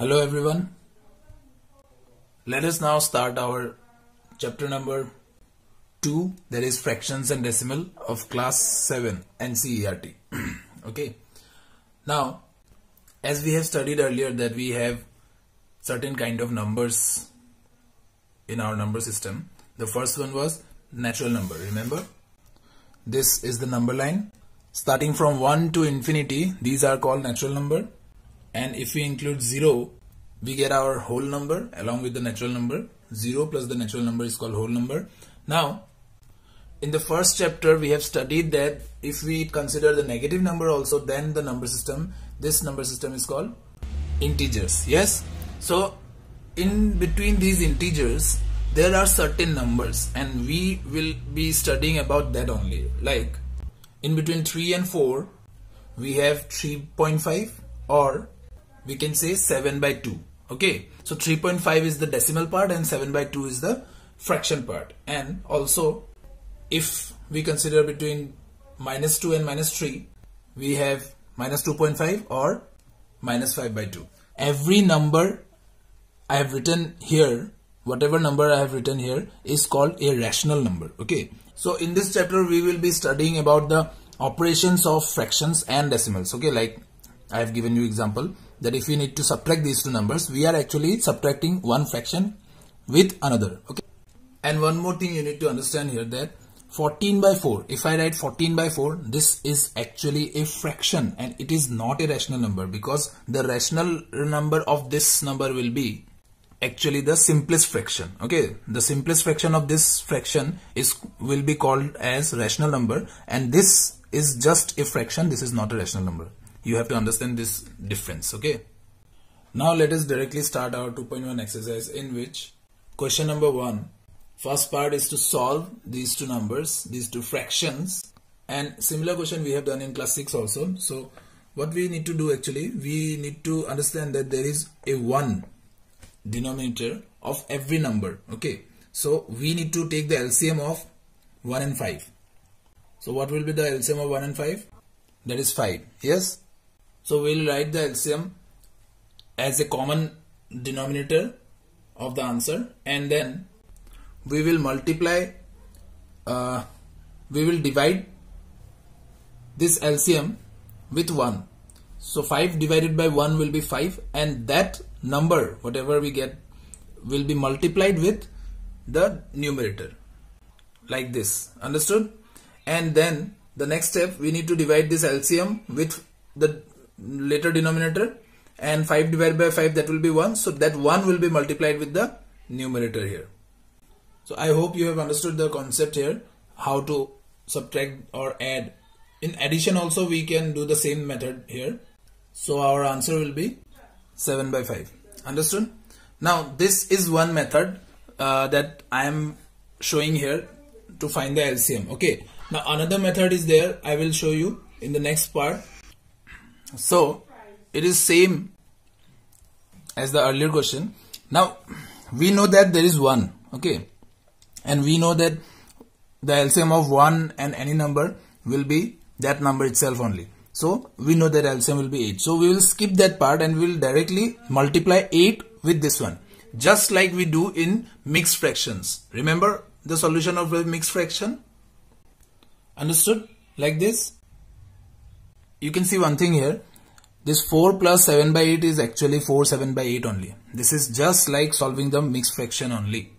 Hello everyone. Let us now start our chapter number 2 that is fractions and decimal of class 7 NCERT. okay. Now as we have studied earlier that we have certain kind of numbers in our number system. The first one was natural number. Remember? This is the number line. Starting from 1 to infinity, these are called natural number and if we include 0 we get our whole number along with the natural number. 0 plus the natural number is called whole number. Now in the first chapter we have studied that if we consider the negative number also then the number system this number system is called integers. Yes? So in between these integers there are certain numbers and we will be studying about that only. Like in between 3 and 4 we have 3.5 or we can say 7 by 2 okay? So 3.5 is the decimal part and 7 by 2 is the fraction part. And also if we consider between minus 2 and minus 3 we have minus 2.5 or minus 5 by 2 every number I have written here whatever number I have written here is called a rational number. Okay? So in this chapter we will be studying about the operations of fractions and decimals. Okay? Like I have given you example that if we need to subtract these two numbers, we are actually subtracting one fraction with another. Okay. And one more thing you need to understand here that 14 by 4, if I write 14 by 4, this is actually a fraction and it is not a rational number because the rational number of this number will be actually the simplest fraction okay the simplest fraction of this fraction is will be called as rational number and this is just a fraction this is not a rational number you have to understand this difference okay? Now let us directly start our 2.1 exercise in which question number one, first part is to solve these two numbers these two fractions and similar question we have done in class 6 also. So what we need to do actually we need to understand that there is a 1 denominator of every number okay? So we need to take the LCM of 1 and 5 so what will be the LCM of 1 and 5 that is 5 yes so we'll write the LCM as a common denominator of the answer and then we will multiply uh, we will divide this LCM with 1 so 5 divided by 1 will be 5 and that number whatever we get will be multiplied with the numerator. Like this. Understood? And then the next step we need to divide this LCM with the later denominator and 5 divided by 5 that will be 1 so that 1 will be multiplied with the numerator here. So I hope you have understood the concept here how to subtract or add. In addition also we can do the same method here. So our answer will be 7 by 5 understood? Now this is one method uh, that I am showing here to find the LCM okay. Now another method is there. I will show you in the next part so it is same as the earlier question. Now we know that there is 1 okay and we know that the LCM of 1 and any number will be that number itself only. So we know that LCM will be 8. So we will skip that part and we will directly multiply 8 with this one. Just like we do in mixed fractions. Remember the solution of a mixed fraction? Understood? Like this? You can see one thing here. This 4 plus 7 by 8 is actually 4 7 by 8 only. This is just like solving the mixed fraction only.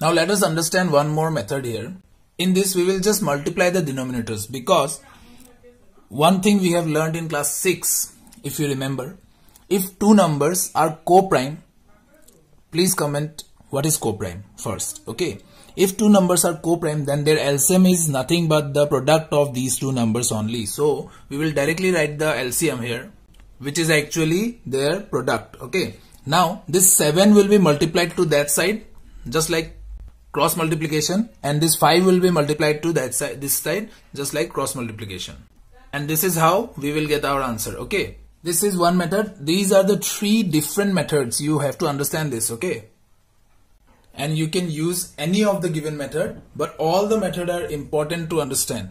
Now let us understand one more method here. In this we will just multiply the denominators because one thing we have learned in class 6 if you remember if two numbers are co-prime please comment what is co-prime first okay if two numbers are co-prime then their LCM is nothing but the product of these two numbers only. So we will directly write the LCM here which is actually their product. Okay. Now this 7 will be multiplied to that side just like cross multiplication and this 5 will be multiplied to that side this side just like cross multiplication. And this is how we will get our answer. Okay. This is one method. These are the three different methods. You have to understand this. Okay and you can use any of the given method but all the method are important to understand.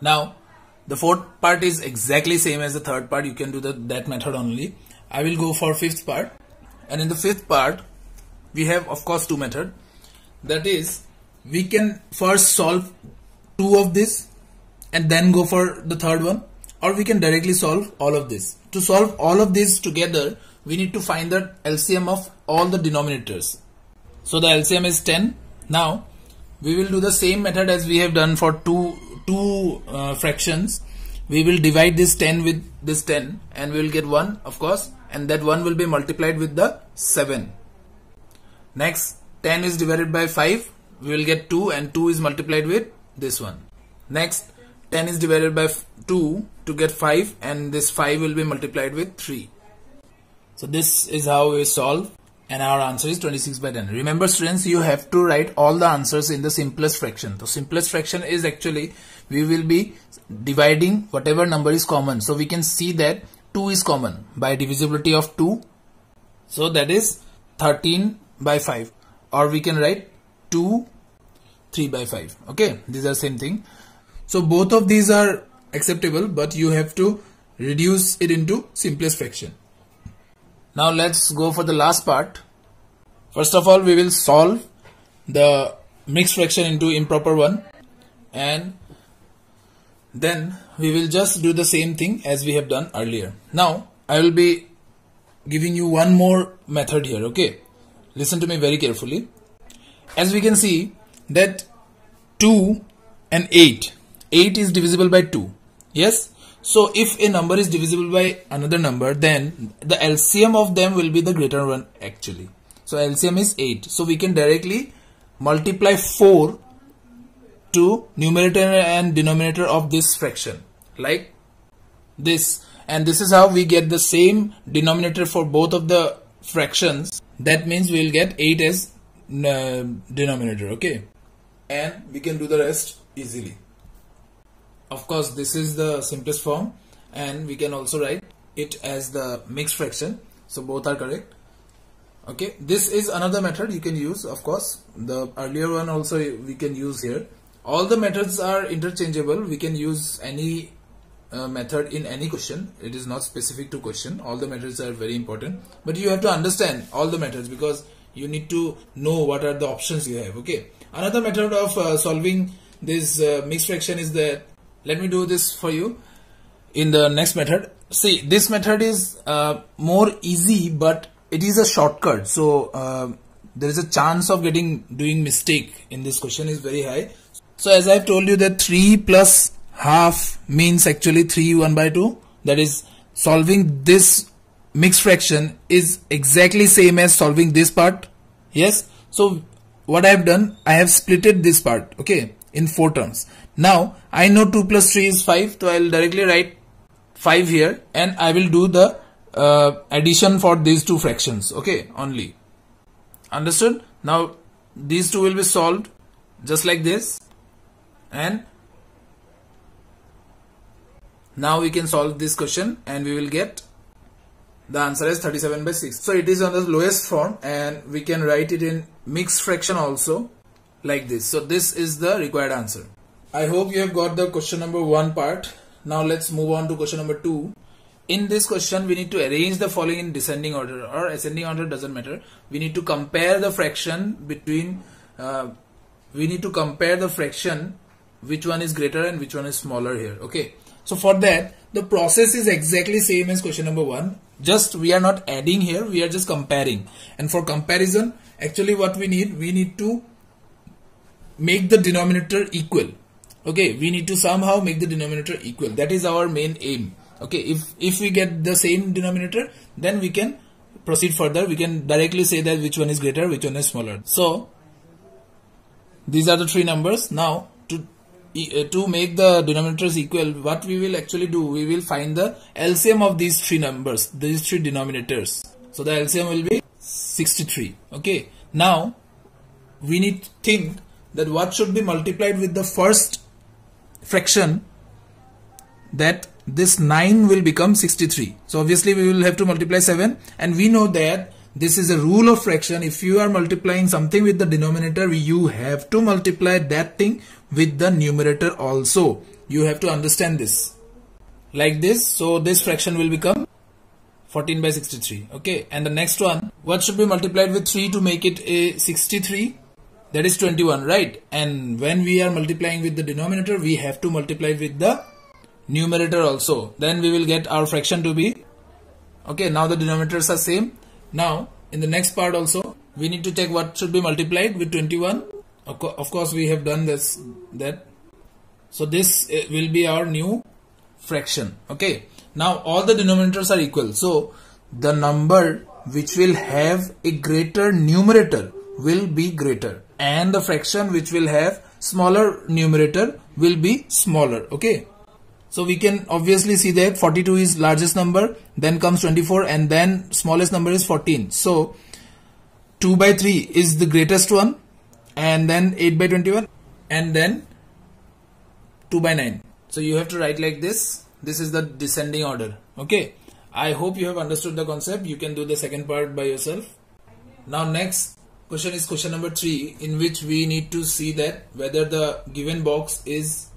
Now the fourth part is exactly same as the third part you can do the, that method only. I will go for fifth part and in the fifth part we have of course two method that is we can first solve two of this and then go for the third one or we can directly solve all of this. To solve all of this together we need to find the LCM of all the denominators. So the LCM is 10. Now we will do the same method as we have done for two, two uh, fractions. We will divide this 10 with this 10 and we will get 1 of course and that 1 will be multiplied with the 7. Next 10 is divided by 5 we will get 2 and 2 is multiplied with this one. Next 10 is divided by 2 to get 5 and this 5 will be multiplied with 3. So this is how we solve and our answer is 26 by 10. Remember students you have to write all the answers in the simplest fraction. The simplest fraction is actually we will be dividing whatever number is common. So we can see that 2 is common by divisibility of 2. So that is 13 by 5 or we can write 2 3 by 5 okay these are same thing so both of these are acceptable but you have to reduce it into simplest fraction now let's go for the last part. First of all, we will solve the mixed fraction into improper one. And then we will just do the same thing as we have done earlier. Now I will be giving you one more method here okay? Listen to me very carefully. As we can see that 2 and 8 8 is divisible by 2 yes so if a number is divisible by another number, then the LCM of them will be the greater one actually. So LCM is 8. So we can directly multiply 4 to numerator and denominator of this fraction. Like this. And this is how we get the same denominator for both of the fractions. That means we will get 8 as uh, denominator okay? And we can do the rest easily of course this is the simplest form and we can also write it as the mixed fraction. So both are correct. Okay this is another method you can use of course. The earlier one also we can use here. All the methods are interchangeable. We can use any uh, method in any question. It is not specific to question. All the methods are very important. But you have to understand all the methods because you need to know what are the options you have okay? Another method of uh, solving this uh, mixed fraction is that let me do this for you in the next method. See this method is uh, more easy but it is a shortcut. So uh, there is a chance of getting doing mistake in this question is very high. So as I've told you that 3 plus half means actually 3 1 by 2 that is solving this mixed fraction is exactly same as solving this part. Yes? So what I have done I have splitted this part okay in four terms now I know 2 plus 3 is 5 so I will directly write 5 here and I will do the uh, addition for these two fractions okay only. Understood? Now these two will be solved just like this and now we can solve this question and we will get the answer is 37 by 6 so it is on the lowest form and we can write it in mixed fraction also like this. So this is the required answer I hope you have got the question number one part. Now let's move on to question number two. In this question, we need to arrange the following in descending order or ascending order doesn't matter. We need to compare the fraction between, uh, we need to compare the fraction which one is greater and which one is smaller here. Okay. So for that, the process is exactly same as question number one. Just we are not adding here, we are just comparing. And for comparison, actually what we need, we need to make the denominator equal okay we need to somehow make the denominator equal. That is our main aim. Okay if if we get the same denominator then we can proceed further. We can directly say that which one is greater which one is smaller. So these are the three numbers. Now to uh, to make the denominators equal what we will actually do we will find the LCM of these three numbers these three denominators. So the LCM will be 63 okay now we need to think that what should be multiplied with the first fraction that this 9 will become 63 so obviously we will have to multiply 7 and we know that this is a rule of fraction. If you are multiplying something with the denominator you have to multiply that thing with the numerator also. You have to understand this. Like this so this fraction will become 14 by 63 okay and the next one what should be multiplied with 3 to make it a 63 that is 21 right? And when we are multiplying with the denominator we have to multiply with the numerator also. Then we will get our fraction to be okay now the denominators are same. Now in the next part also we need to check what should be multiplied with 21 of course we have done this that. So this eh, will be our new fraction okay? Now all the denominators are equal. So the number which will have a greater numerator will be greater and the fraction which will have smaller numerator will be smaller okay so we can obviously see that 42 is largest number, then comes 24 and then smallest number is 14. So 2 by 3 is the greatest one and then 8 by 21 and then 2 by 9. So you have to write like this. This is the descending order. Okay. I hope you have understood the concept. You can do the second part by yourself. Now next question is question number 3 in which we need to see that whether the given box is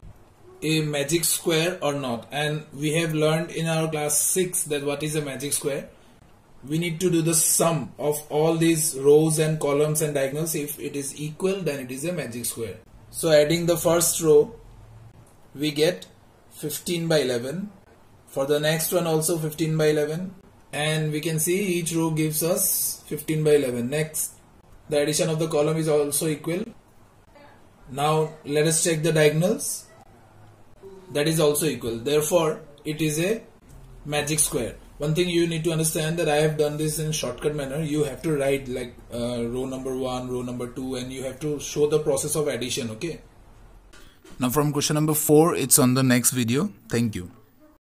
a magic square or not. And we have learned in our class 6 that what is a magic square. We need to do the sum of all these rows and columns and diagonals. If it is equal then it is a magic square. So adding the first row we get 15 by 11 for the next one also 15 by 11 and we can see each row gives us 15 by 11 next the addition of the column is also equal. Now let us check the diagonals. That is also equal. Therefore it is a magic square. One thing you need to understand that I have done this in shortcut manner. You have to write like uh, row number 1 row number 2 and you have to show the process of addition okay? Now from question number 4 it's on the next video. Thank you